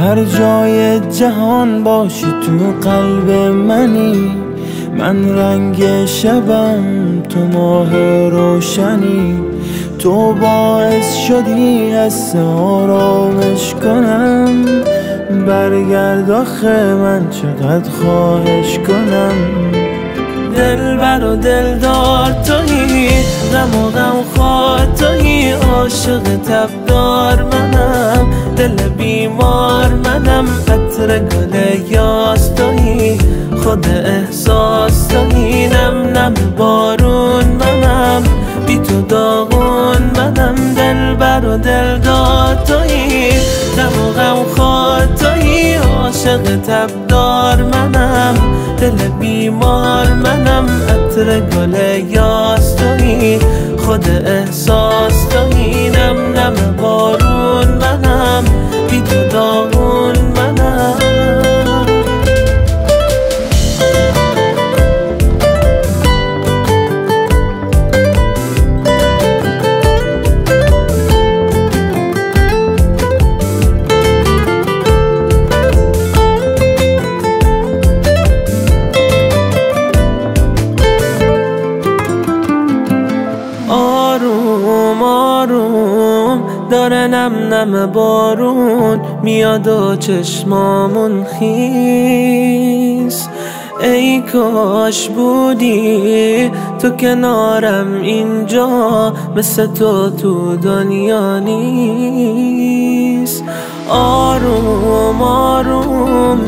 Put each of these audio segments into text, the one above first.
هر جای جهان باشی تو قلب منی. من رنگ شبم تو ماه روشنی. تو باعث شدی از آرامش کنم. برگرد آخه من چقدر خواهش کنم. دل بر و دلدار توی غم و غم خواه توی عاشق تبدار منم دل بیمار عطر گل یاس توی خود احساس توی نم نم بارون منم بی تو داغون منم. دل بر و دلدار توی غم و غم خواه توی عاشق تبدار منم دل بیمار منم. عطر گل یاس توی خود احساس توی داره نم نم بارون میاد و چشمامون خیس. ای کاش بودی تو کنارم اینجا مثل تو تو دنیا نیست. آروم آروم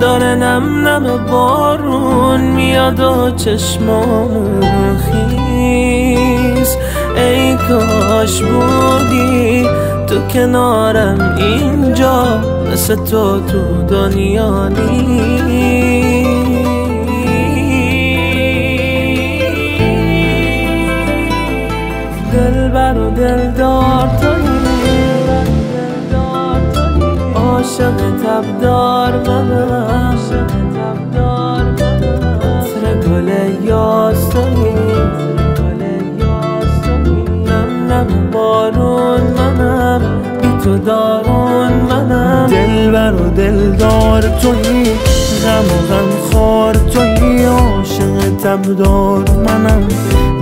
داره نم نم بارون میاد و چشمامون خیس. ای کاش بودی تو کنارم اینجا مثل تو تو دنیا دل بر و دلدار تویی عاشق تبدار منم عطر گل یاس تو دارون منم. دل بر و دلدار تویی غم و غم خار تویی عاشق تبدار منم.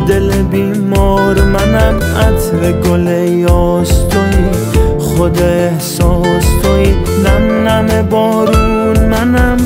دل بیمار منم عطر گل یاس تویی خود احساس توی نم نم بارون منم.